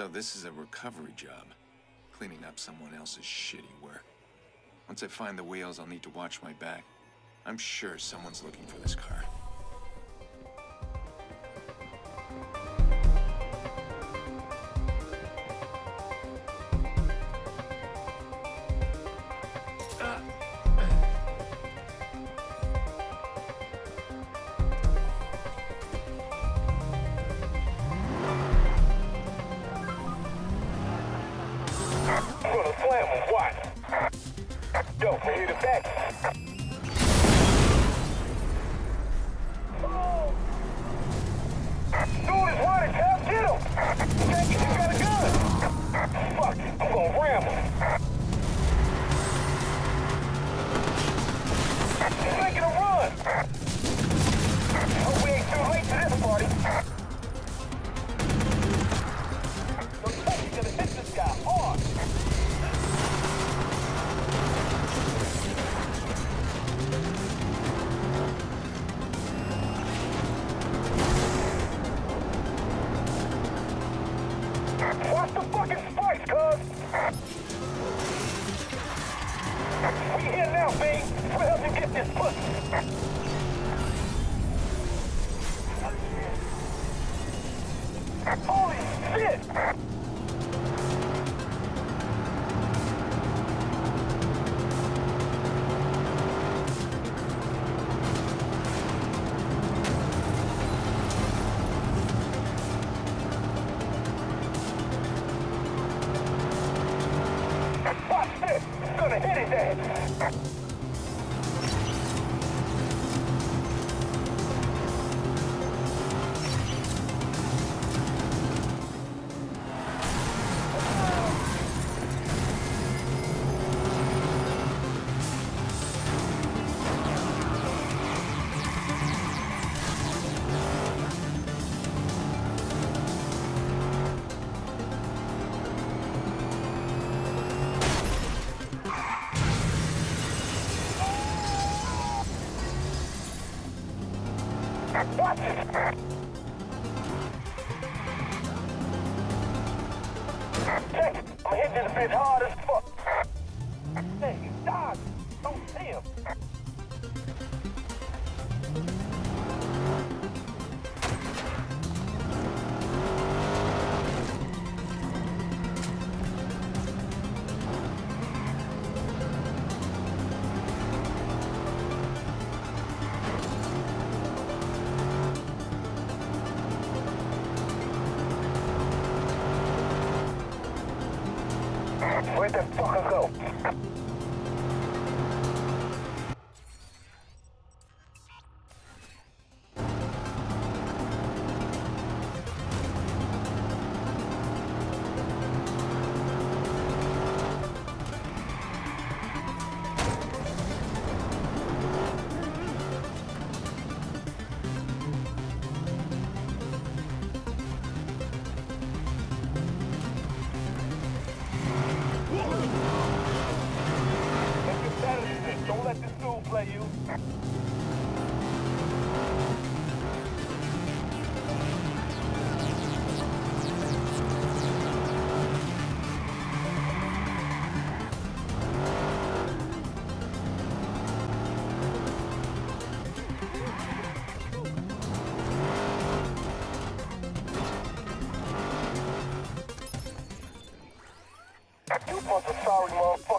So this is a recovery job. Cleaning up someone else's shitty work. Once I find the wheels, I'll need to watch my back. I'm sure someone's looking for this car. Him. He's making a run! Hope we ain't too late to this party. We here now, Bing! You get this pussy! Holy shit! Ass! I'm hitting this bitch hard as fuck! Hey, dodge! Don't see him! Where the fuck I go? Play you. Bunch of sorry motherfuckers.